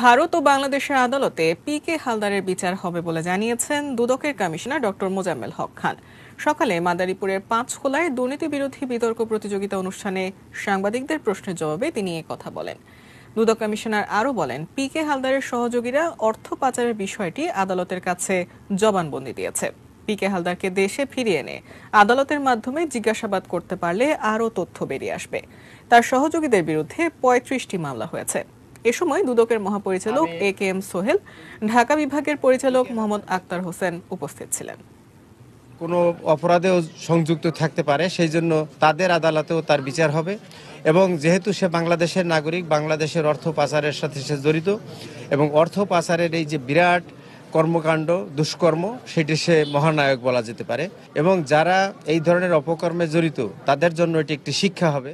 ভারত ও বাংলাদেশের আদালতে P K হালদারের বিচার হবে বলে জানিয়েছেন দুদকের কমিশনার ডক্টর মোজাম্মেল হক খান। সকালে মাদারীপুরের পাঁচখোলায় দুর্নীতি বিরোধী বিতর্ক প্রতিযোগিতা অনুষ্ঠানে সাংবাদিকদের প্রশ্নের জবাবে তিনি কথা বলেন। দুদক কমিশনার আরও বলেন, পি কে হালদারের সহযোগীরা অর্থ পাচারের বিষয়টি আদালতের কাছে জবানবন্দি দিয়েছে। পি কে হালদারকে দেশে ফিরিয়ে এনে আদালতের মাধ্যমে জিজ্ঞাসাবাদ করতে পারলে আরও তথ্য বেরিয়ে আসবে। তার সহযোগীদের বিরুদ্ধে পঁয়ত্রিশটি মামলা হয়েছে। এ সময় দুদকের মহাপরিচালক A K M Sohel Dhaka বিভাগের পরিচালক মোহাম্মদ আক্তার হোসেন উপস্থিত ছিলেন। কোনো অপরাধেও সংযুক্ত থাকতে পারে সেই জন্য তাদের আদালতেও তার বিচার হবে এবং যেহেতু সে বাংলাদেশের নাগরিক বাংলাদেশের অর্থ পাচারের সাথে সে জড়িত এবং অর্থ পাচারের এই যে বিরাট কর্মকাণ্ড দুষ্কর্ম সেটি সে মহানায়ক বলা যেতে পারে এবং যারা এই ধরনের অপকর্মে জড়িত তাদের জন্য এটি একটি শিক্ষা হবে।